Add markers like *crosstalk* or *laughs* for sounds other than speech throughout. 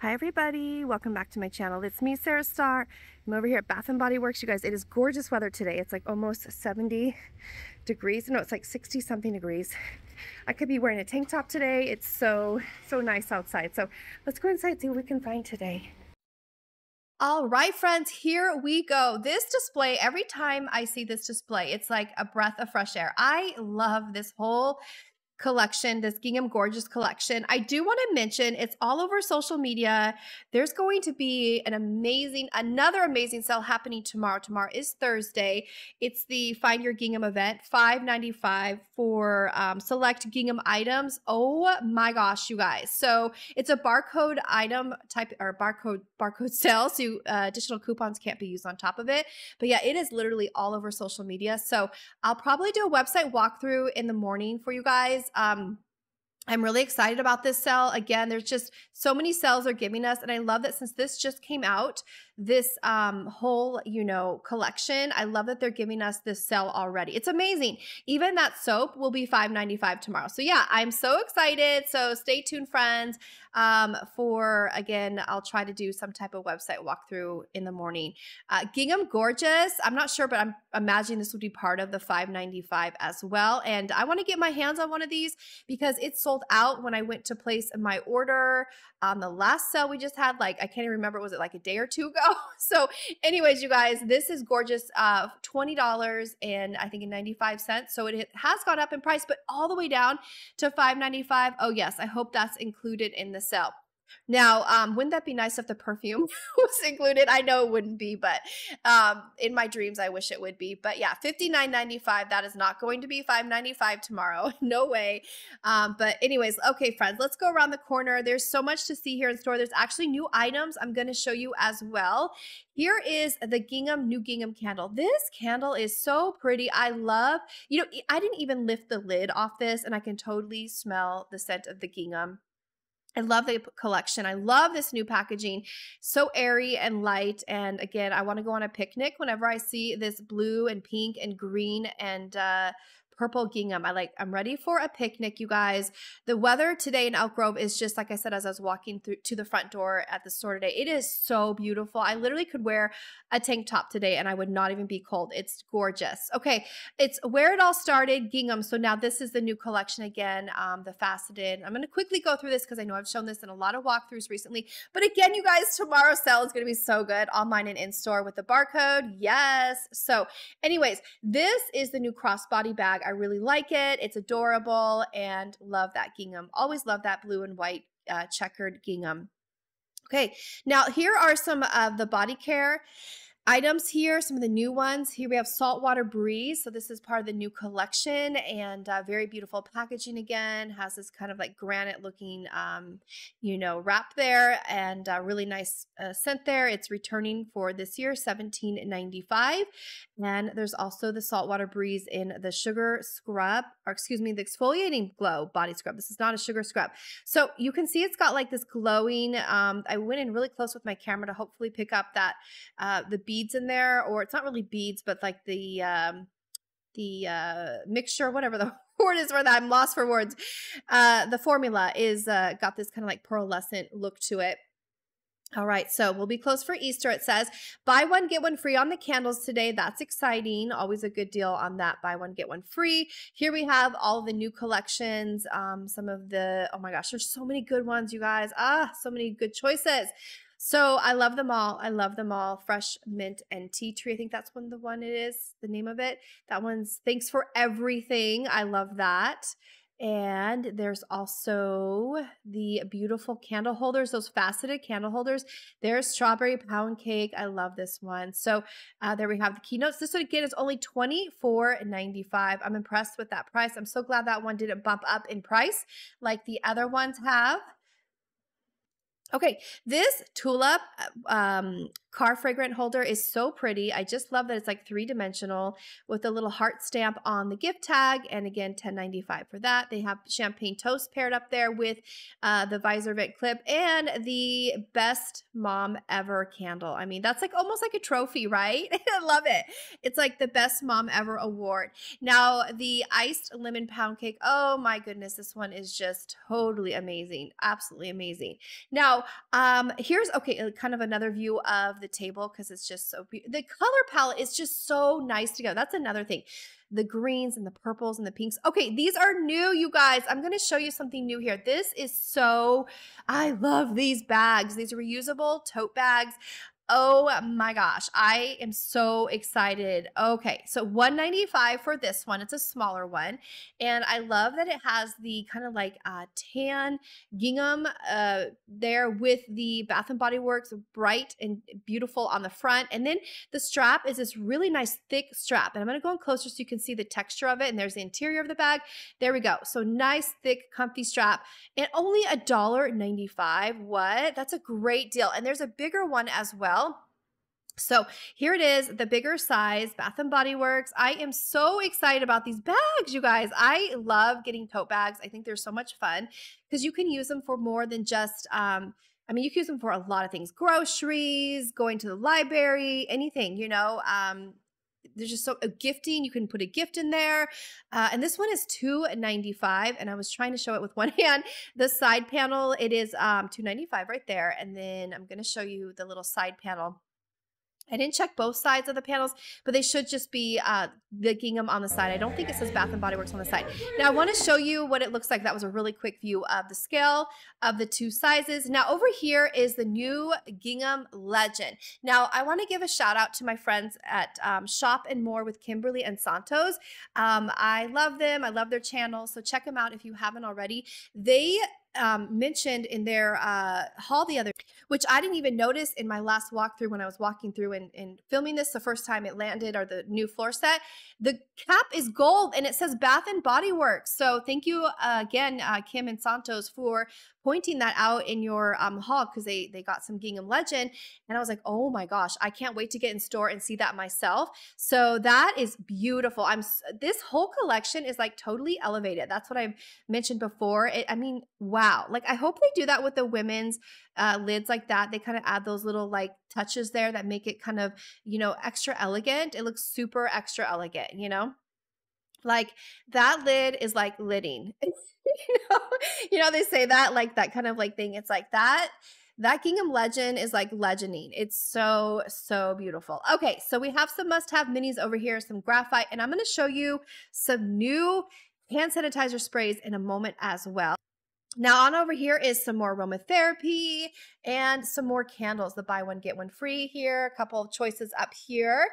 Hi everybody, welcome back to my channel. It's me, Sara Starr. I'm over here at Bath & Body Works. You guys, it is gorgeous weather today. It's like almost 70 degrees. No, it's like 60 something degrees. I could be wearing a tank top today. It's so, so nice outside. So let's go inside see what we can find today. All right, friends, here we go. This display, every time I see this display, it's like a breath of fresh air. I love this whole collection, this Gingham Gorgeous collection. I do want to mention it's all over social media. There's going to be an amazing, another amazing sale happening tomorrow. Tomorrow is Thursday. It's the Find Your Gingham event, $5.95 for um, select gingham items. Oh my gosh, you guys. So it's a barcode item type or barcode barcode *laughs* sale. So uh, additional coupons can't be used on top of it. But yeah, it is literally all over social media. So I'll probably do a website walkthrough in the morning for you guys um, I'm really excited about this sale. Again, there's just so many sales they're giving us. And I love that since this just came out, this um, whole, you know, collection, I love that they're giving us this sale already. It's amazing. Even that soap will be $5.95 tomorrow. So yeah, I'm so excited. So stay tuned, friends, um, for, again, I'll try to do some type of website walkthrough in the morning. Uh, Gingham Gorgeous, I'm not sure, but I'm imagining this would be part of the $5.95 as well. And I want to get my hands on one of these because it's sold out when I went to place my order on the last sale we just had. Like, I can't even remember, was it like a day or two ago? *laughs* So, anyways, you guys, this is gorgeous. Uh, $20 and I think in 95 cents. So it has gone up in price, but all the way down to $5.95. Oh, yes, I hope that's included in the sale. Now, um, wouldn't that be nice if the perfume *laughs* was included? I know it wouldn't be, but um, in my dreams, I wish it would be. But yeah, fifty nine ninety five. That is not going to be five ninety five tomorrow. *laughs* no way. Um, but anyways, okay, friends, let's go around the corner. There's so much to see here in store. There's actually new items I'm going to show you as well. Here is the gingham new gingham candle. This candle is so pretty. I love. You know, I didn't even lift the lid off this, and I can totally smell the scent of the gingham. I love the collection. I love this new packaging. So airy and light. And again, I want to go on a picnic whenever I see this blue and pink and green and uh, purple gingham. I like, I'm ready for a picnic, you guys. The weather today in Elk Grove is just like I said as I was walking through to the front door at the store today. It is so beautiful. I literally could wear a tank top today and I would not even be cold. It's gorgeous. Okay, it's where it all started, gingham. So now this is the new collection again, um, the faceted. I'm going to quickly go through this because I know I've shown this in a lot of walkthroughs recently. But again, you guys, tomorrow's sale is going to be so good online and in store with the barcode. Yes. So, anyways, this is the new crossbody bag. I really like it. It's adorable and love that gingham. Always love that blue and white uh, checkered gingham. Okay, now here are some of the body care items here, some of the new ones. Here we have Saltwater Breeze. So this is part of the new collection and uh, very beautiful packaging again. Has this kind of like granite looking, um, you know, wrap there and uh, really nice uh, scent there. It's returning for this year, 17.95. And there's also the Saltwater Breeze in the Sugar Scrub, or excuse me, the Exfoliating Glow Body Scrub. This is not a sugar scrub. So you can see it's got like this glowing, um, I went in really close with my camera to hopefully pick up that, uh, the bead beads in there, or it's not really beads, but like the um, the uh, mixture, whatever the *laughs* word is for that. I'm lost for words. Uh, the formula is uh, got this kind of like pearlescent look to it. All right, so we'll be closed for Easter. It says buy one, get one free on the candles today. That's exciting. Always a good deal on that. Buy one, get one free. Here we have all the new collections. Um, some of the, oh my gosh, there's so many good ones, you guys. Ah, so many good choices. So I love them all. I love them all. Fresh mint and tea tree. I think that's one the one it is, the name of it. That one's thanks for everything. I love that. And there's also the beautiful candle holders, those faceted candle holders. There's strawberry pound cake. I love this one. So uh, there we have the keynotes. This one again is only $24.95. I'm impressed with that price. I'm so glad that one didn't bump up in price like the other ones have. Okay, this tulip uh, um, car fragrant holder is so pretty. I just love that it's like three dimensional with a little heart stamp on the gift tag. And again, 10.95 for that. They have champagne toast paired up there with uh, the visor vent clip and the best mom ever candle. I mean, that's like almost like a trophy, right? *laughs* I love it. It's like the best mom ever award. Now, the iced lemon pound cake. Oh my goodness, this one is just totally amazing. Absolutely amazing. Now, um, here's okay, uh, kind of another view of the table because it's just so beautiful. The color palette is just so nice to go. That's another thing. The greens and the purples and the pinks. Okay, these are new, you guys. I'm going to show you something new here. This is so, I love these bags. These reusable tote bags. Oh my gosh, I am so excited. Okay, so 195 for this one. It's a smaller one. And I love that it has the kind of like uh, tan gingham uh, there with the Bath and Body Works bright and beautiful on the front. And then the strap is this really nice thick strap. And I'm going to go in closer so you can see the texture of it. And there's the interior of the bag. There we go. So nice, thick, comfy strap. And only a dollar ninety-five. What? That's a great deal. And there's a bigger one as well so here it is, the bigger size, Bath and Body Works. I am so excited about these bags, you guys. I love getting tote bags. I think they're so much fun because you can use them for more than just um, I mean, you can use them for a lot of things groceries, going to the library, anything, you know. Um, there's just so a gifting you can put a gift in there uh, and this one is 295 and i was trying to show it with *laughs* one hand. The side panel it is um 295 right there and then i'm going to show you the little side panel I didn't check both sides of the panels, but they should just be uh, the gingham on the side. I don't think it says Bath and Body Works on the side. Now I want to show you what it looks like. That was a really quick view of the scale of the two sizes. Now over here is the new gingham legend. Now I want to give a shout out to my friends at um, Shop and More with Kimberly and Santos. Um, I love them. I love their channel. So check them out if you haven't already. They um, mentioned in their uh, haul the other, which I didn't even notice in my last walkthrough when I was walking through and, and filming this the first time it landed or the new floor set. The cap is gold and it says Bath and Body Works. So thank you uh, again, uh, Kim and Santos, for pointing that out in your um, haul because they they got some gingham legend. And i was like oh my gosh i can't wait to get in store and see that myself. So that is beautiful. I'm this whole collection is like totally elevated. That's what i've mentioned before. It, i mean wow like i hope they do that with the women's uh, lids like that they kind of add those little like touches there that make it kind of you know extra elegant it looks super extra elegant you know like that lid is like lidding *laughs* you know, you know, they say that like that kind of like thing. It's like that. That Gingham Legend is like legending. It's so, so beautiful. Okay, so we have some must have minis over here, some graphite, and I'm going to show you some new hand sanitizer sprays in a moment as well. Now on over here is some more aromatherapy and some more candles. The buy one, get one free here. A couple of choices up here.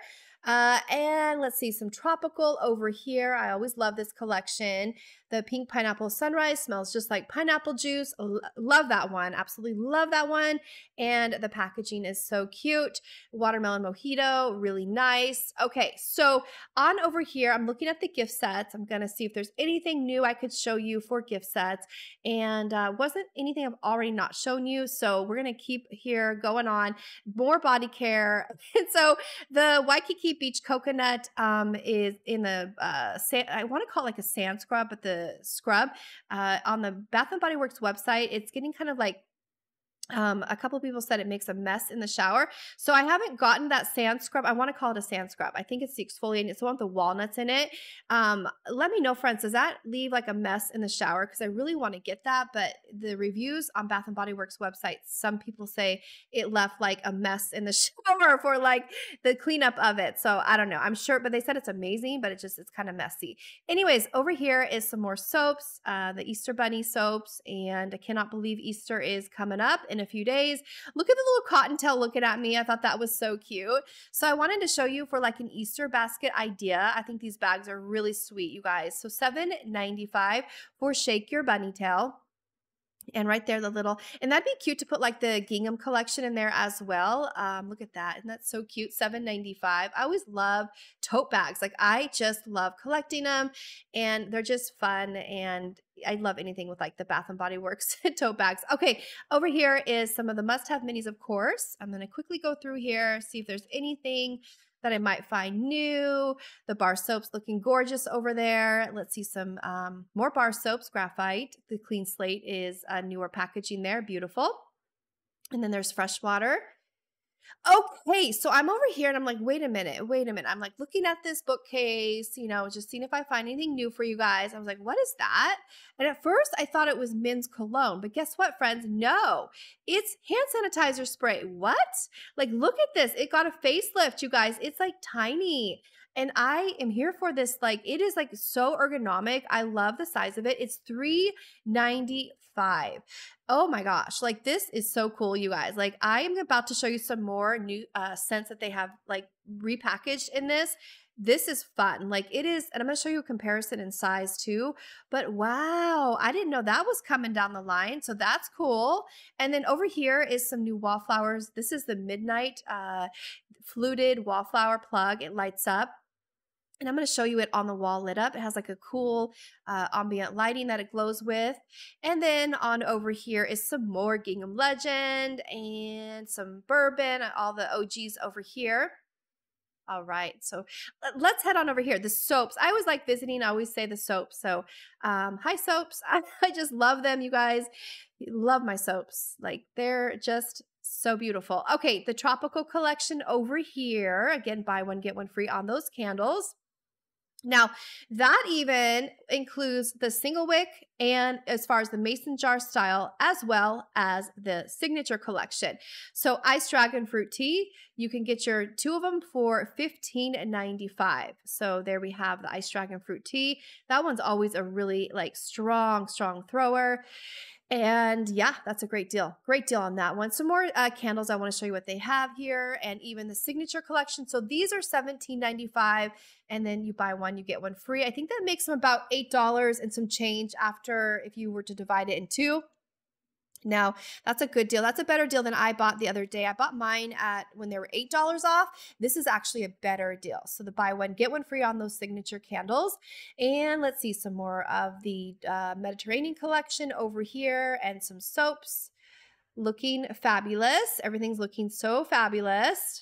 Uh, and let's see, some tropical over here. I always love this collection. The pink pineapple sunrise smells just like pineapple juice. L love that one. Absolutely love that one. And the packaging is so cute. Watermelon mojito, really nice. Okay, so on over here, I'm looking at the gift sets. I'm to see if there's anything new I could show you for gift sets. And uh, wasn't anything I've already not shown you. So we're to keep here going on. More body care. *laughs* and so the Waikiki Beach Coconut um, is in the, uh, sand, I want to call it like a sand scrub, but scrub uh, on the Bath and Body Works website, it's getting kind of like um, a couple people said it makes a mess in the shower. So I haven't gotten that sand scrub. I want to call it a sand scrub. I think it's the exfoliant. It's the one with the walnuts in it. Um, let me know, friends. Does that leave like a mess in the shower? Because I really want to get that. But the reviews on Bath and Body Works website, some people say it left like a mess in the *laughs* shower for like the cleanup of it. So I don't know. I'm sure, but they said it's amazing, but it just it's kind of messy. Anyways, over here is some more soaps, uh, the Easter Bunny soaps, and I cannot believe Easter is coming up in a few days. Look at the little cottontail looking at me. I thought that was so cute. So I wanted to show you for like an Easter basket idea. I think these bags are really sweet, you guys. So $7.95 for Shake Your Bunny Tail. And right there, the little, and that'd be cute to put like the gingham collection in there as well. Um, look at that. And that's so cute. Seven ninety five. I always love tote bags. Like I just love collecting them and they're just fun. And I love anything with like the Bath and Body Works *laughs* tote bags. Okay, over here is some of the must have minis, of course. I'm going to quickly go through here, see if there's anything that I might find new. The bar soaps looking gorgeous over there. Let's see some um, more bar soaps, graphite. The clean slate is a newer packaging there, beautiful. And then there's fresh water. Okay, so I'm over here and I'm like, wait a minute, wait a minute. I'm like looking at this bookcase, you know, just seeing if I find anything new for you guys. I was like, what is that? And at first I thought it was men's cologne, but guess what, friends? No, it's hand sanitizer spray. What? Like, look at this. It got a facelift, you guys. It's like tiny. And I am here for this. Like, it is like so ergonomic. I love the size of it. It's 395. Oh my gosh. Like, this is so cool, you guys. Like, I am about to show you some more new uh, scents that they have like repackaged in this this is fun. Like it is, and I'm going to show you a comparison in size too. But wow, I didn't know that was coming down the line. So that's cool. And then over here is some new wallflowers. This is the Midnight uh, Fluted Wallflower Plug. It lights up. And I'm going to show you it on the wall lit up. It has like a cool uh, ambient lighting that it glows with. And then on over here is some more Gingham Legend and some bourbon, all the OGs over here. All right. So let's head on over here. The soaps. I always like visiting. I always say the soaps. So, um, hi, soaps. I, *laughs* I just love them, you guys. Love my soaps. Like, they're just so beautiful. Okay. The tropical collection over here. Again, buy one, get one free on those candles. Now, that even includes the single wick and as far as the mason jar style, as well as the signature collection. So, Ice Dragon Fruit Tea, you can get your two of them for $15.95. So, there we have the Ice Dragon Fruit Tea. That one's always a really like strong, strong thrower. And yeah, that's a great deal. Great deal on that one. Some more uh, candles. I want to show you what they have here and even the signature collection. So these are $17.95 and then you buy one, you get one free. I think that makes them about $8 and some change after if you were to divide it in two. Now, that's a good deal. That's a better deal than I bought the other day. I bought mine at when they were $8 off. This is actually a better deal. So the buy one, get one free on those signature candles. And let's see some more of the uh, Mediterranean collection over here and some soaps looking fabulous. Everything's looking so fabulous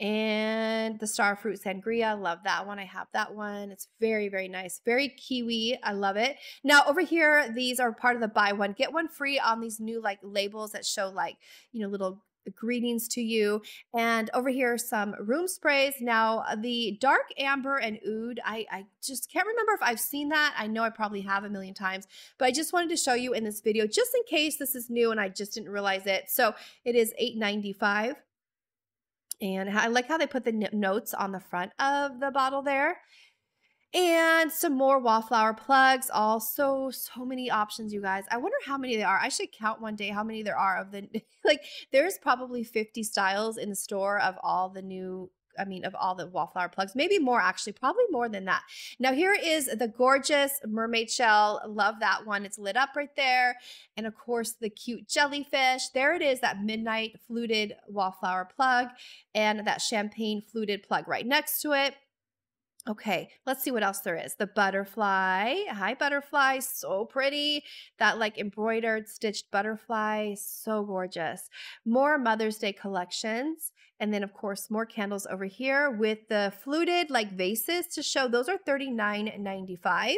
and the star fruit sangria love that one i have that one it's very very nice very kiwi i love it now over here these are part of the buy one get one free on these new like labels that show like you know little greetings to you. And over here, some room sprays. Now, uh, the dark amber and oud, I, I just can't remember if I've seen that. I know I probably have a million times, but I just wanted to show you in this video, just in case this is new and I just didn't realize it. So it is $8.95. And I like how they put the notes on the front of the bottle there. And some more wallflower plugs. Also, so many options, you guys. I wonder how many there are. I should count one day how many there are of the *laughs* like. There's probably 50 styles in the store of all the new I mean, of all the wallflower plugs, maybe more actually, probably more than that. Now, here is the gorgeous mermaid shell. Love that one. It's lit up right there. And of course, the cute jellyfish. There it is, that midnight fluted wallflower plug and that champagne fluted plug right next to it. Okay, let's see what else there is. The butterfly. Hi, butterfly. So pretty. That like embroidered, stitched butterfly. So gorgeous. More Mother's Day collections. And then, of course, more candles over here with the fluted like vases to show. Those are $39.95.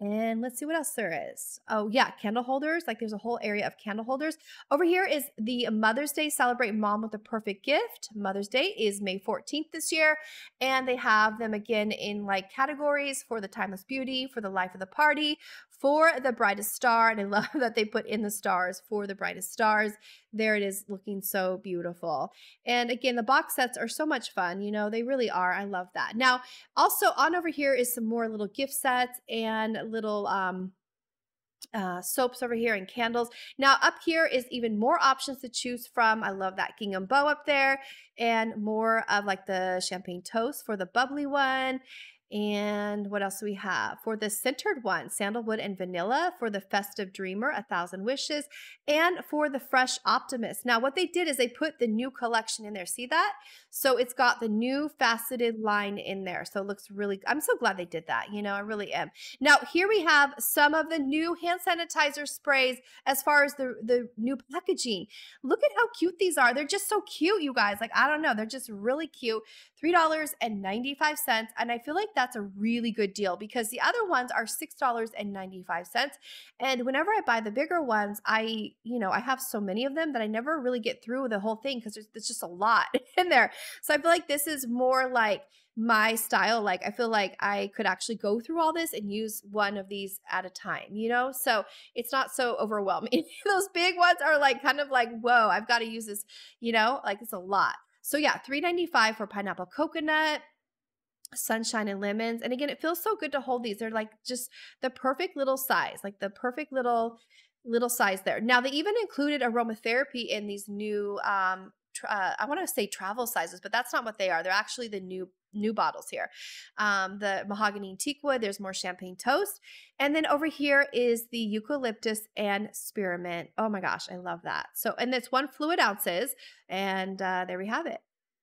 And let's see what else there is. Oh, yeah, candle holders. Like there's a whole area of candle holders. Over here is the Mother's Day Celebrate Mom with a Perfect Gift. Mother's Day is May 14th this year. And they have them again in like categories for the Timeless Beauty, for the Life of the Party, for the brightest star. And I love *laughs* that they put in the stars for the brightest stars. There it is looking so beautiful. And again, the box sets are so much fun. You know, they really are. I love that. Now, also on over here is some more little gift sets and little, um, uh, soaps over here and candles. Now up here is even more options to choose from. I love that gingham bow up there and more of like the champagne toast for the bubbly one And what else do we have? For the centered one, sandalwood and vanilla. For the festive dreamer, a thousand wishes. And for the fresh optimist. Now, what they did is they put the new collection in there. See that? So it's got the new faceted line in there. So it looks really, I'm so glad they did that. You know, I really am. Now, here we have some of the new hand sanitizer sprays as far as the, the new packaging. Look at how cute these are. They're just so cute, you guys. Like, I don't know. They're just really cute. $3.95. And I feel like that's a really good deal because the other ones are $6.95. And whenever I buy the bigger ones, I, you know, I have so many of them that I never really get through the whole thing because there's, just a lot *laughs* in there. So I feel like this is more like my style. Like I feel like I could actually go through all this and use one of these at a time, you know? So it's not so overwhelming. *laughs* Those big ones are like kind of like, whoa, I've got to use this, you know, like it's a lot. So yeah, 395 for pineapple coconut, sunshine and lemons. And again, it feels so good to hold these. They're like just the perfect little size, like the perfect little little size there. Now they even included aromatherapy in these new um uh, I want to say travel sizes, but that's not what they are. They're actually the new new bottles here. Um, the mahogany teakwood, there's more champagne toast. And then over here is the eucalyptus and spearmint. Oh my gosh, I love that. So, and it's one fluid ounces. And uh, there we have it.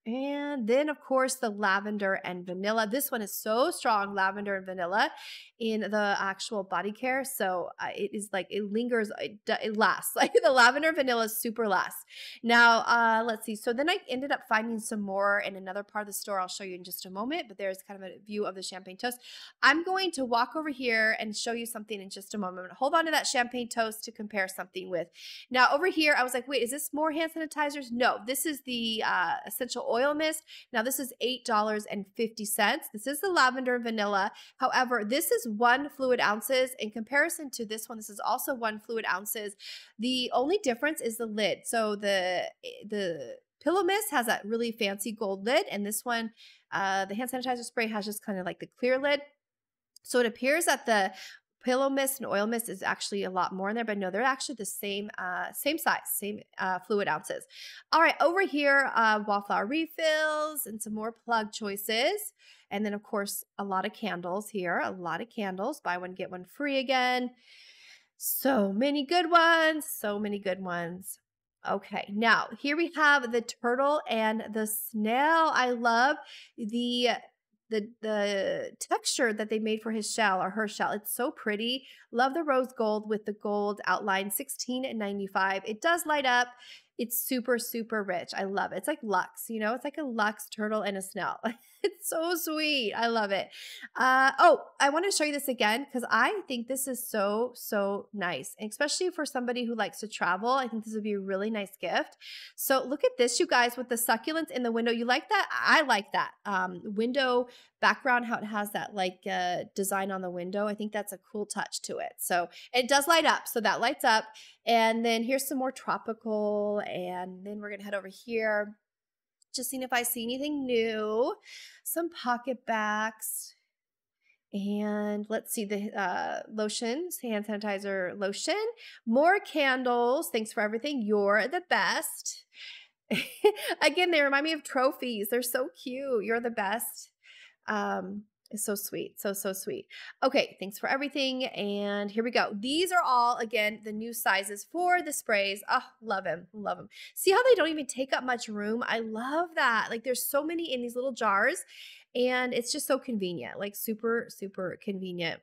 And then, of course, the lavender and vanilla. This one is so strong, lavender and vanilla, in the actual body care. So uh, it is like it lingers, it, it lasts. *laughs* Like the lavender vanilla is super lasts. Now, uh, let's see. So then I ended up finding some more in another part of the store. I'll show you in just a moment, but there's kind of a view of the champagne toast. I'm going to walk over here and show you something in just a moment. Hold on to that champagne toast to compare something with. Now, over here, I was like, wait, is this more hand sanitizers? No, this is the uh, essential oil mist. Now, this is $8.50. This is the lavender and vanilla. However, this is one fluid ounces. In comparison to this one, this is also one fluid ounces. The only difference is the lid. So the the Pillow Mist has that really fancy gold lid, and this one, uh, the hand sanitizer spray has just kind of like the clear lid. So it appears that the pillow mist and oil mist is actually a lot more in there but no they're actually the same uh same size same uh fluid ounces all right over here uh wallflower refills and some more plug choices and then, of course, a lot of candles here, a lot of candles. Buy one, get one free again. So many good ones, so many good ones. Okay, now here we have the turtle and the snail. I love the the the texture that they made for his shell or her shell. It's so pretty. Love the rose gold with the gold outline, 16 and 95. It does light up. It's super, super rich. I love it. It's like Lux, you know, it's like a Lux turtle and a snail. *laughs* *laughs* it's so sweet. I love it. Uh, oh, I want to show you this again because I think this is so, so nice, and especially for somebody who likes to travel. I think this would be a really nice gift. So look at this, you guys, with the succulents in the window. You like that? I like that. Um, window background, how it has that like uh, design on the window. I think that's a cool touch to it. So it does light up. So that lights up. And then here's some more tropical. And then we're going to head over here. Just seeing if I see anything new. Some PocketBacs, And let's see the uh, lotions, hand sanitizer lotion, more candles. Thanks for everything. You're the best. *laughs* Again, they remind me of trophies. They're so cute. You're the best. Um, is so sweet. So, so sweet. Okay, thanks for everything. And here we go. These are all, again, the new sizes for the sprays. Oh, love them. Love them. See how they don't even take up much room? I love that. Like, there's so many in these little jars, and it's just so convenient. Like, super, super convenient.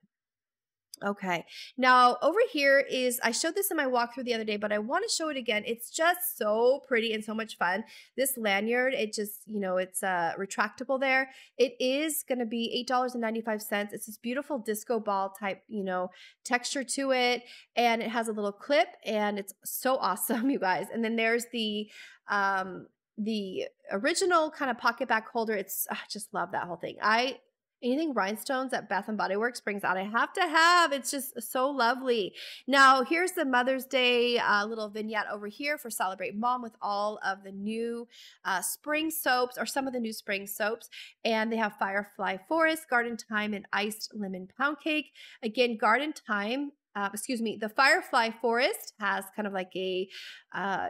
Okay. Now over here is, I showed this in my walkthrough the other day, but I want to show it again. It's just so pretty and so much fun. This lanyard, it just, you know, it's uh, retractable there. It is going to be $8.95. It's this beautiful disco ball type, you know, texture to it. And it has a little clip and it's so awesome, *laughs* you guys. And then there's the, um, the original kind of PocketBac holder it's i just love that whole thing i anything rhinestones that Bath and Body Works brings out, I have to have. It's just so lovely. Now, here's the Mother's Day uh, little vignette over here for Celebrate Mom with all of the new uh, spring soaps or some of the new spring soaps. And they have Firefly Forest, Garden Time, and Iced Lemon Pound Cake. Again, Garden Time uh, excuse me, the Firefly Forest has kind of like a uh,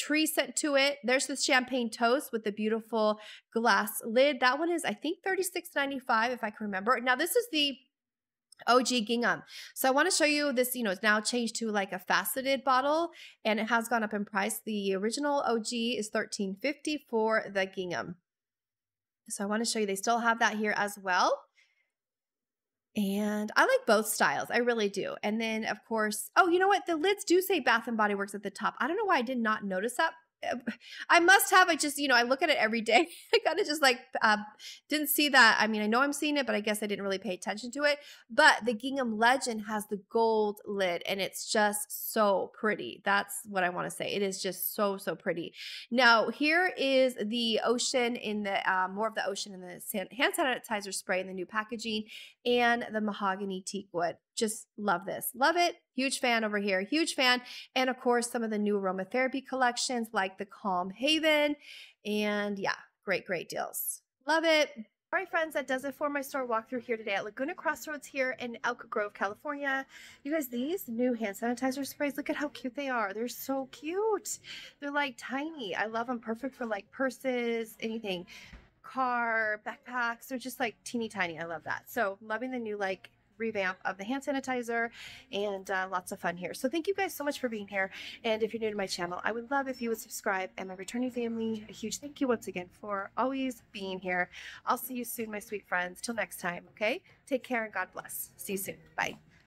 tree scent to it. There's the champagne toast with the beautiful glass lid. That one is, I think, $36.95 if I can remember. Now, this is the OG gingham. So I want to show you this, you know, it's now changed to like a faceted bottle and it has gone up in price. The original OG is $13.50 for the gingham. So I want to show you, they still have that here as well. And I like both styles. I really do. And then, of course, oh, you know what? The lids do say Bath and Body Works at the top. I don't know why I did not notice that I must have. I just, you know, I look at it every day. *laughs* I kind of just like uh, didn't see that. I mean, I know I'm seeing it, but I guess I didn't really pay attention to it. But the Gingham Legend has the gold lid, and it's just so pretty. That's what I want to say. It is just so so pretty. Now here is the ocean in the uh, more of the ocean in the hand sanitizer spray in the new packaging, and the mahogany teak wood. Just love this. Love it. Huge fan over here. Huge fan. And of course, some of the new aromatherapy collections like the Calm Haven. And yeah, great, great deals. Love it. All right, friends, that does it for my store walkthrough here today at Laguna Crossroads here in Elk Grove, California. You guys, these new hand sanitizer sprays, look at how cute they are. They're so cute. They're like tiny. I love them. Perfect for like purses, anything, car, backpacks. They're just like teeny tiny. I love that. So loving the new like revamp of the hand sanitizer and uh, lots of fun here. So thank you guys so much for being here. And if you're new to my channel, I would love if you would subscribe and my returning family, a huge thank you once again for always being here. I'll see you soon, my sweet friends. Till next time, okay? Take care and God bless. See you soon. Bye.